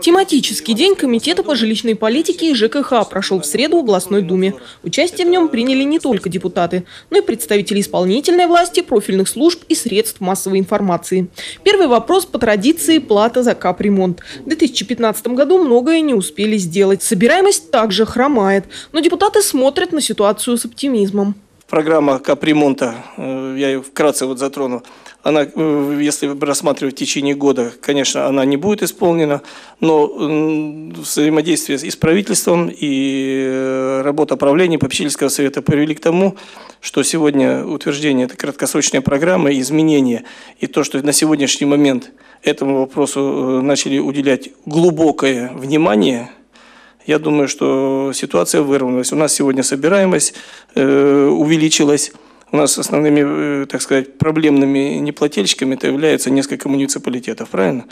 Тематический день Комитета по жилищной политике и ЖКХ прошел в среду в областной думе. Участие в нем приняли не только депутаты, но и представители исполнительной власти, профильных служб и средств массовой информации. Первый вопрос по традиции – плата за капремонт. В 2015 году многое не успели сделать. Собираемость также хромает, но депутаты смотрят на ситуацию с оптимизмом. Программа капремонта, э, я ее вкратце вот затрону, она, э, если рассматривать в течение года, конечно, она не будет исполнена, но взаимодействие и с правительством, и э, работа правления попечительского совета привели к тому, что сегодня утверждение этой краткосрочной программы, изменения и то, что на сегодняшний момент этому вопросу начали уделять глубокое внимание – я думаю, что ситуация выровнялась. У нас сегодня собираемость э, увеличилась. У нас основными, э, так сказать, проблемными неплательщиками это являются несколько муниципалитетов, правильно?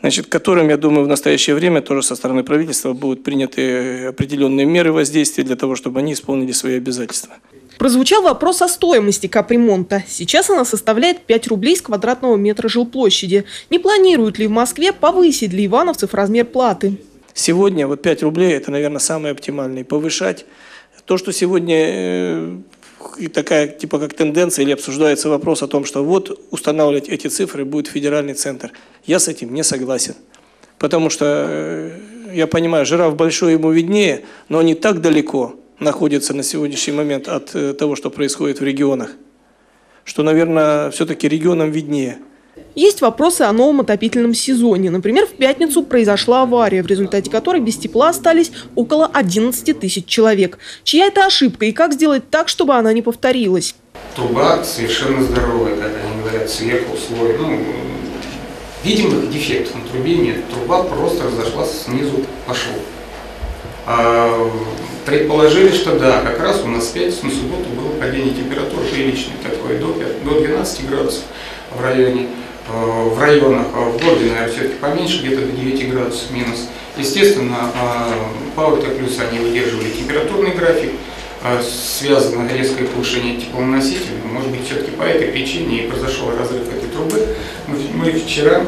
Значит, которым, я думаю, в настоящее время тоже со стороны правительства будут приняты определенные меры воздействия для того, чтобы они исполнили свои обязательства. Прозвучал вопрос о стоимости капремонта. Сейчас она составляет 5 рублей с квадратного метра жилплощади. Не планируют ли в Москве повысить для ивановцев размер платы? Сегодня вот 5 рублей – это, наверное, самое оптимальное. Повышать то, что сегодня э, такая типа как тенденция или обсуждается вопрос о том, что вот устанавливать эти цифры будет федеральный центр. Я с этим не согласен. Потому что, э, я понимаю, жираф большой ему виднее, но они так далеко находятся на сегодняшний момент от э, того, что происходит в регионах, что, наверное, все-таки регионам виднее. Есть вопросы о новом отопительном сезоне. Например, в пятницу произошла авария, в результате которой без тепла остались около 11 тысяч человек. Чья это ошибка и как сделать так, чтобы она не повторилась? Труба совершенно здоровая, как они говорят, сверху слой. Ну, видимых дефектов на трубе нет. Труба просто разошлась снизу пошел. А, предположили, что да, как раз у нас в пятницу на субботу было падение температуры приличное такое, до, 5, до 12 градусов в районе. Э, в районах, а в городе, наверное, все-таки поменьше, где-то до 9 градусов минус. Естественно, по ОТ плюс они выдерживали температурный график, э, связано резкое повышение теплоносителя. Может быть, все-таки по этой причине и произошел разрыв этой трубы. Мы вчера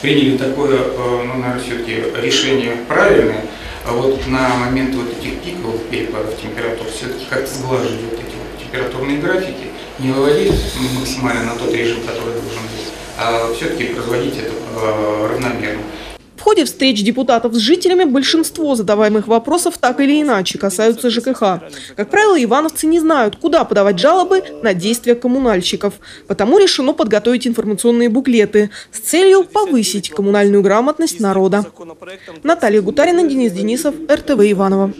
приняли такое, э, ну, наверное, все-таки решение правильное. А вот на момент вот этих пиковых перепадов температур все-таки как-то сглаживать вот эти вот температурные графики, не выводить максимально на тот режим, который должен быть, а все-таки производить это э, равномерно. Ходе встреч депутатов с жителями большинство задаваемых вопросов так или иначе касаются ЖКХ. Как правило, ивановцы не знают, куда подавать жалобы на действия коммунальщиков. Потому решено подготовить информационные буклеты с целью повысить коммунальную грамотность народа. Наталья Гутарина, Денис Денисов, РТВ Иваново.